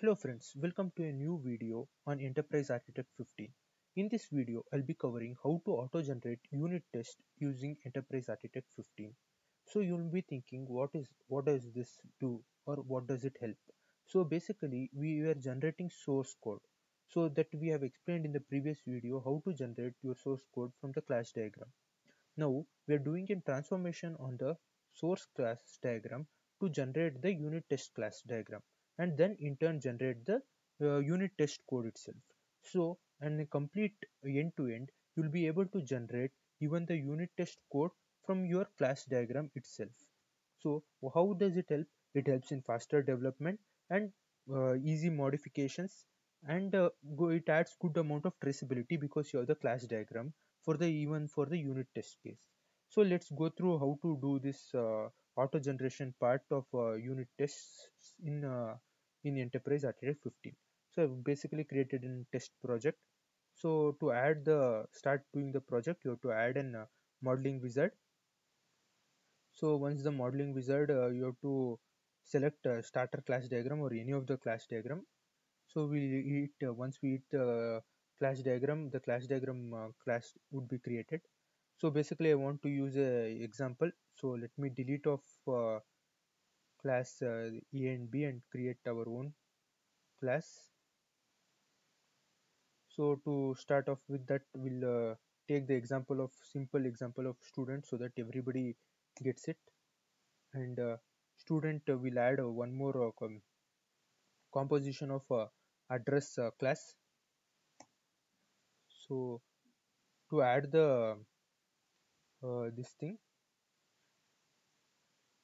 Hello friends, welcome to a new video on Enterprise Architect 15. In this video, I'll be covering how to auto-generate unit test using Enterprise Architect 15. So you'll be thinking what is what does this do or what does it help? So basically we were generating source code. So that we have explained in the previous video how to generate your source code from the class diagram. Now we are doing a transformation on the source class diagram to generate the unit test class diagram and then in turn generate the uh, unit test code itself. So and a complete end to end you'll be able to generate even the unit test code from your class diagram itself. So how does it help? It helps in faster development and uh, easy modifications and uh, it adds good amount of traceability because you have the class diagram for the even for the unit test case. So let's go through how to do this uh, auto generation part of uh, unit tests in uh, in enterprise architect 15 so i've basically created a test project. So to add the start doing the project you have to add an uh, modeling wizard. So once the modeling wizard uh, you have to select a starter class diagram or any of the class diagram. So we hit uh, once we hit the class diagram the class diagram uh, class would be created. So basically i want to use a example. So let me delete off uh, class uh, a and b and create our own class so to start off with that we'll uh, take the example of simple example of student so that everybody gets it. And uh, student uh, will add uh, one more uh, com composition of address class. So to add the this thing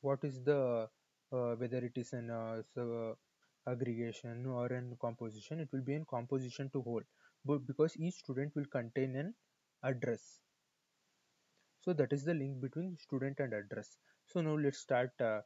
what is the whether it is an uh, so aggregation or an composition it will be in composition to whole. But because each student will contain an address. So that is the link between student and address. So now let's start uh,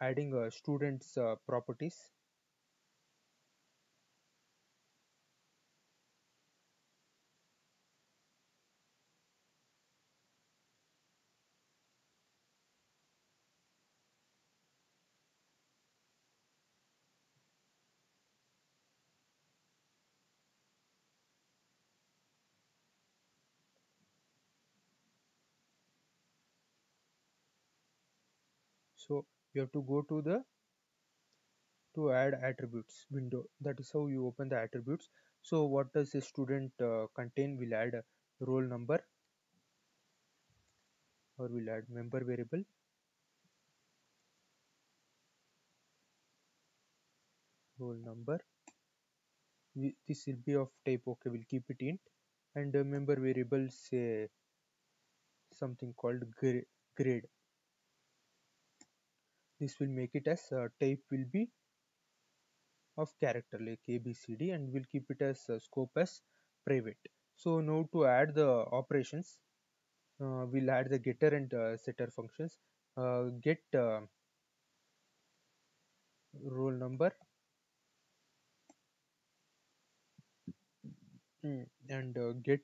adding uh, students uh, properties so you have to go to the to add attributes window. That is how you open the attributes. So what does the student uh, contain? We'll add a roll number or we'll add member variable. Roll number. We, this will be of type okay we'll keep it int. And member variable say something called grade this will make it as uh, type will be of character like abcd and we'll keep it as uh, scope as private. So now to add the operations uh, we'll add the getter and uh, setter functions. Uh, get uh, roll number. Hmm, and uh, get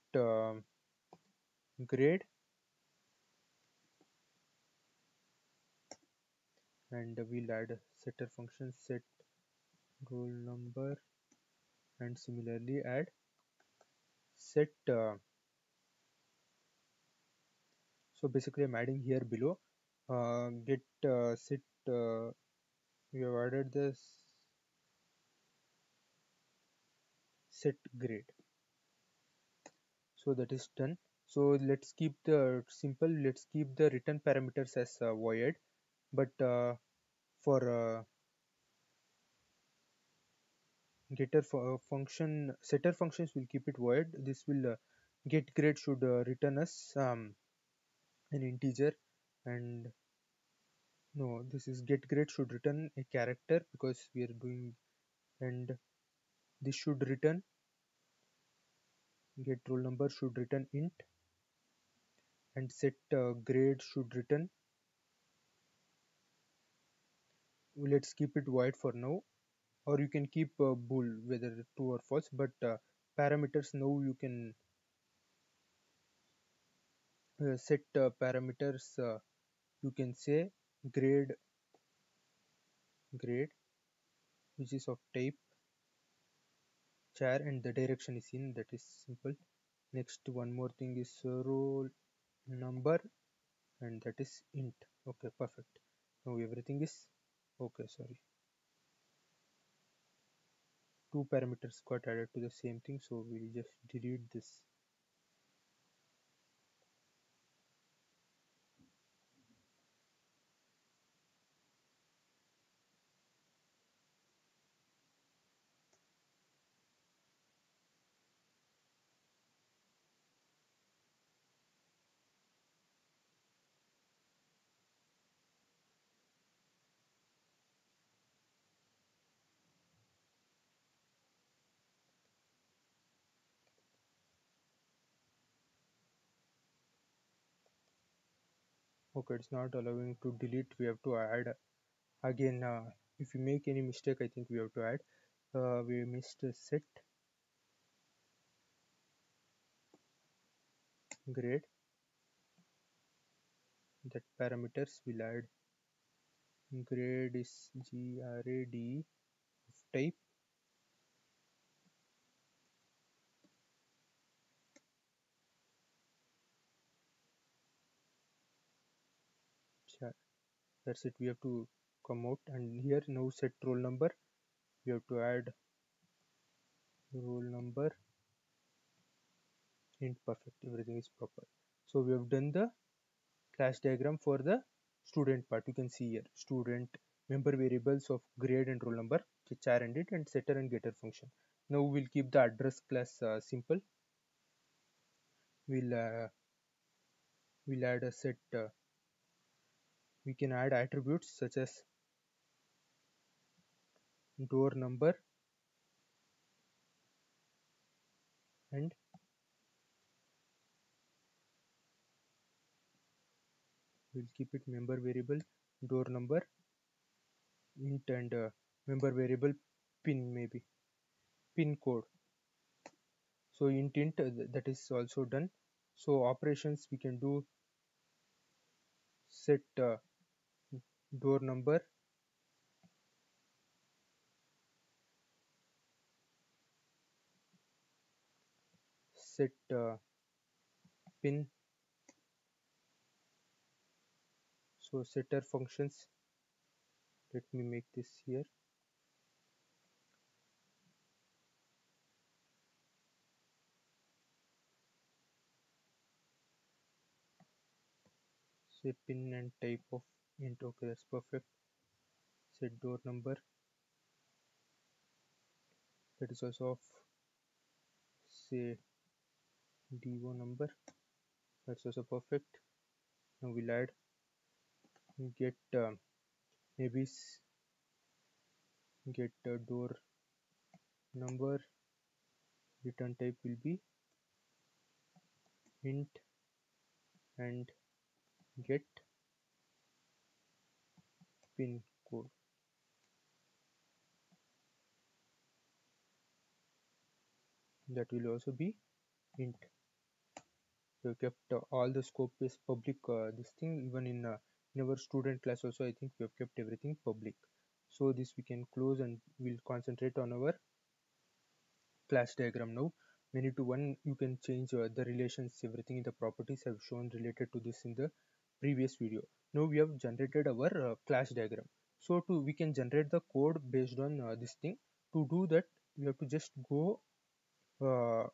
grade and we'll add setter function set roll number and similarly add set uh, so basically I'm adding here below uh, get uh, set uh, we have added this set grade. So that is done. So let's keep the simple let's keep the return parameters as uh, void but uh, for uh, getter function setter functions will keep it void. This will uh, get grade should uh, return us um, an integer. And no this is get grade should return a character because we are doing and this should return get roll number should return int. And set uh, grade should return let's keep it void for now. Or you can keep a bool whether true or false but uh, parameters now you can uh, set uh, parameters uh, you can say grade grade which is of type char and the direction is in that is simple. Next one more thing is uh, roll number and that is int. Okay perfect. Now everything is okay sorry. Two parameters got added to the same thing so we'll just delete this okay it's not allowing to delete we have to add again. Uh, if we make any mistake i think we have to add. Uh, we missed set. Grade that parameters will add. Grade is grad of type that's it. We have to come out. And here now set roll number. We have to add roll number. Int perfect. Everything is proper. So we have done the class diagram for the student part. You can see here. Student member variables of grade and roll number char and it and setter and getter function. Now we'll keep the address class uh, simple. We'll uh, we'll add a set uh, we can add attributes such as door number and we'll keep it member variable door number int and uh, member variable pin maybe pin code. So int int uh, that is also done. So operations we can do set uh, door number. Set uh, pin. So setter functions. Let me make this here. Say pin and type of int okay that's perfect. Set door number. That is also of say do number. That's also perfect. Now we'll add get uh, maybe get uh, door number. Return type will be int and get pin code that will also be int we have kept uh, all the scope is public uh, this thing even in, uh, in our student class also i think we have kept everything public. So this we can close and we'll concentrate on our class diagram now. Many to one you can change uh, the relations everything in the properties i've shown related to this in the previous video. Now we have generated our uh, class diagram. So to we can generate the code based on uh, this thing. To do that we have to just go uh,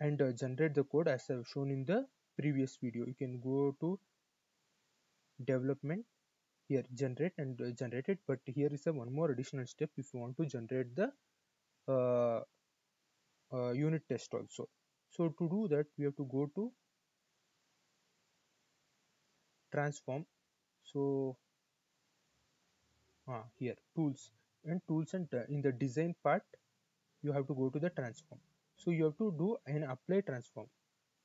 and uh, generate the code as I've shown in the previous video. You can go to development here generate and uh, generate it. But here is a one more additional step if you want to generate the uh, uh, unit test also. So to do that we have to go to transform. So ah, here tools. And tools and uh, in the design part you have to go to the transform. So you have to do an apply transform.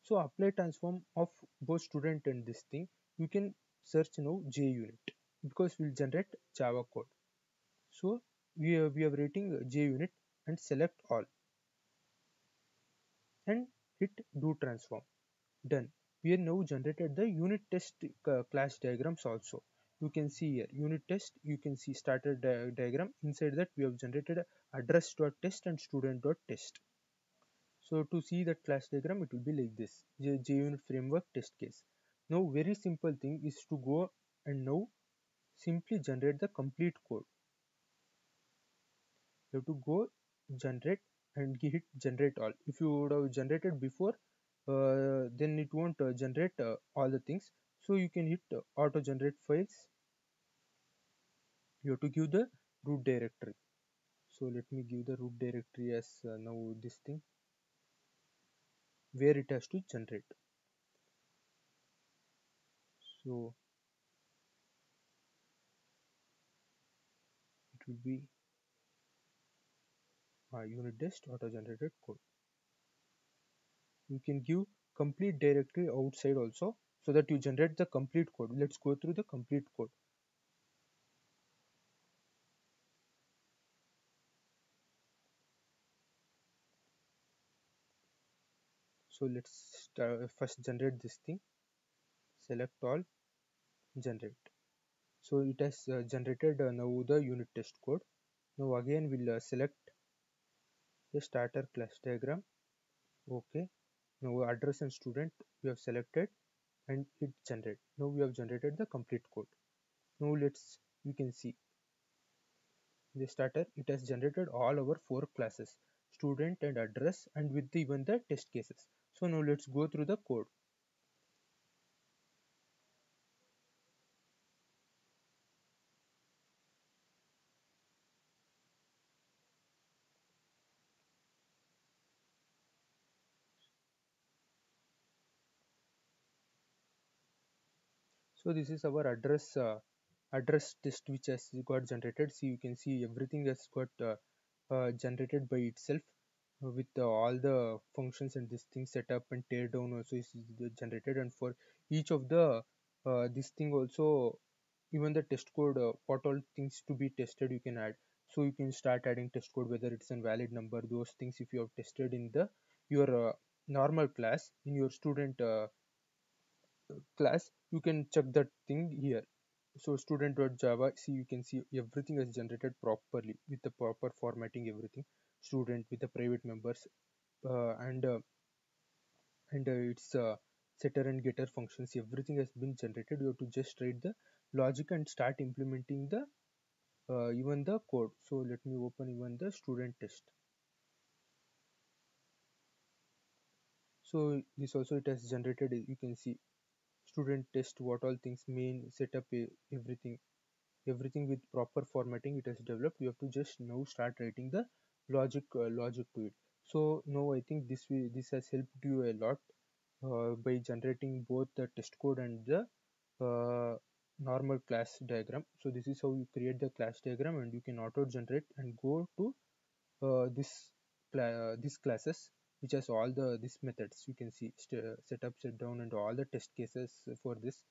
So apply transform of both student and this thing you can search now junit because we'll generate java code. So we we are writing junit and select all and hit do transform. Done we have now generated the unit test uh, class diagrams also. You can see here unit test you can see started di diagram. Inside that we have generated address.test and student.test so to see that class diagram it will be like this. JUnit framework test case. Now very simple thing is to go and now simply generate the complete code. You have to go generate and hit generate all. If you would have generated before then it won't uh, generate uh, all the things. So you can hit uh, auto generate files. You have to give the root directory. So let me give the root directory as uh, now this thing where it has to generate. So it will be uh, unit test auto generated code you can give complete directory outside also so that you generate the complete code. Let's go through the complete code. So let's start, first generate this thing. Select all. Generate. So it has uh, generated uh, now the unit test code. Now again we'll uh, select the starter class diagram. Okay now address and student we have selected and hit generate now we have generated the complete code. Now let's you can see. The starter it has generated all our four classes student and address and with the, even the test cases. So now let's go through the code so this is our address uh, address test which has got generated. See you can see everything has got uh, uh, generated by itself with uh, all the functions and this thing set up and tear down also is generated. And for each of the uh, this thing also even the test code uh, what all things to be tested you can add. So you can start adding test code whether it's a valid number those things if you have tested in the your normal class in your student class you can check that thing here. So student.java see you can see everything is generated properly with the proper formatting everything. Student with the private members uh, and uh, and uh, its uh, setter and getter functions everything has been generated. You have to just write the logic and start implementing the uh, even the code. So let me open even the student test. So this also it has generated you can see student test what all things main setup everything. Everything with proper formatting it has developed. You have to just now start writing the logic uh, logic to it. So now i think this will this has helped you a lot uh, by generating both the test code and the uh, normal class diagram. So this is how you create the class diagram and you can auto generate and go to uh, this cl uh, this classes which has all the this methods. You can see set up set down and all the test cases for this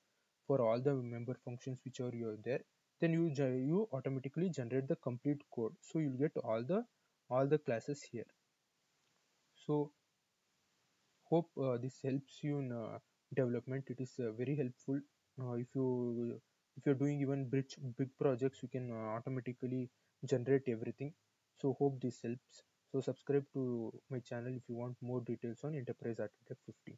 for all the member functions which are you there. Then you you automatically generate the complete code. So you'll get all the all the classes here. So hope uh, this helps you in uh, development. It is uh, very helpful. Uh, if you if you're doing even big big projects you can uh, automatically generate everything. So hope this helps so subscribe to my channel if you want more details on enterprise architect 15